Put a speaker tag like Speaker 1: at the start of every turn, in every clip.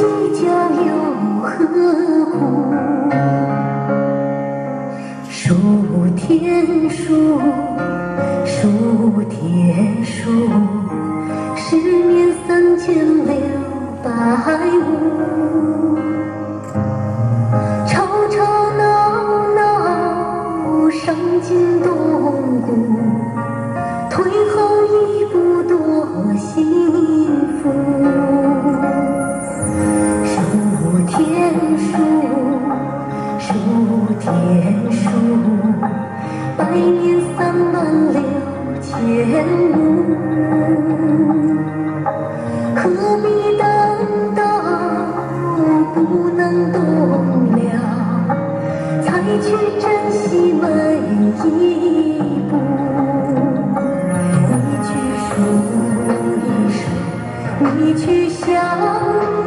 Speaker 1: 计较又何苦数天数数天数十年三千六百五吵吵闹闹伤筋动骨退后一步多辛数，百年三万六千步，何必等到不能动了，才去珍惜每一步？你去数一数，你去想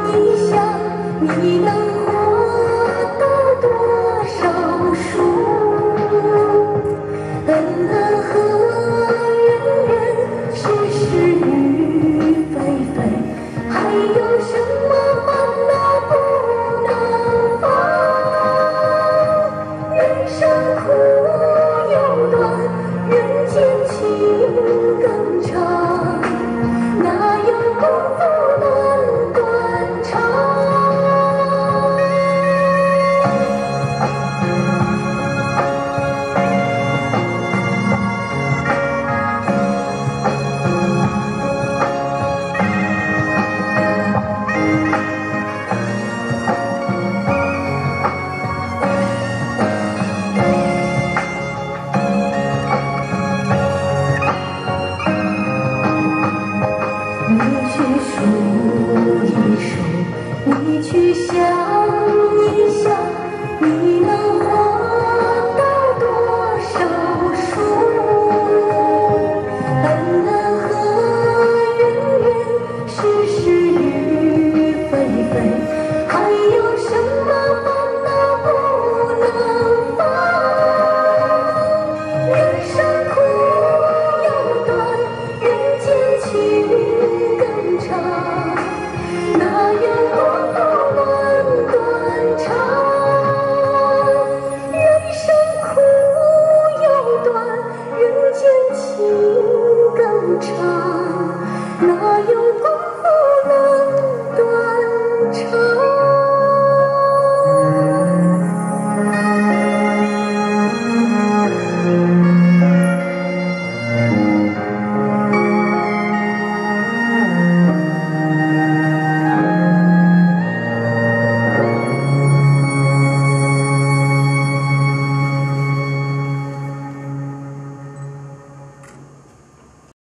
Speaker 1: 一想，你能。有功